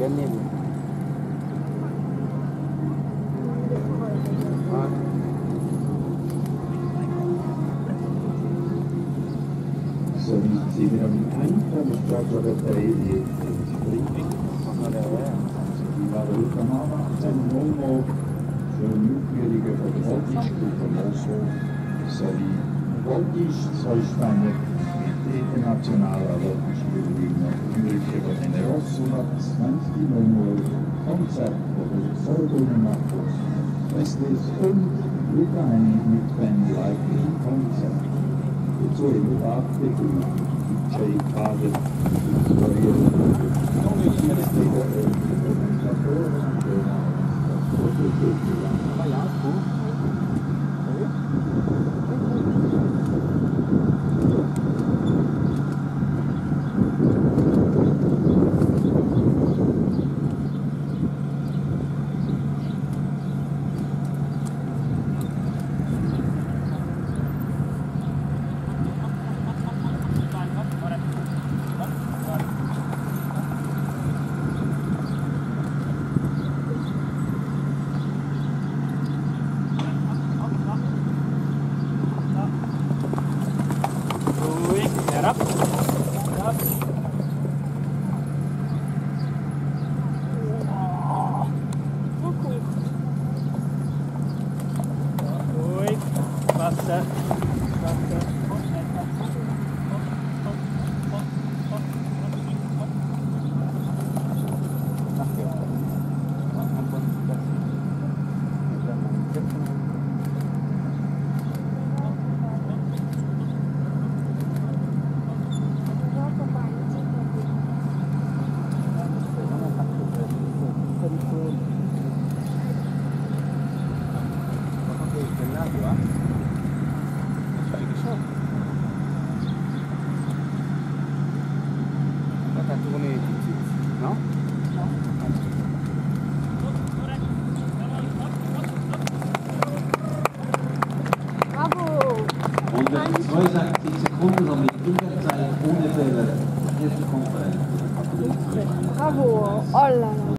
Gracias. Westlis und Lugani mit Ben Lightning Konzept. Well, we're 的 Stop. Stop. Stop. Thank you. 162 Sekunden somit in der Zeit ohne Fehler. Erste Konferenz. Bravo! Là!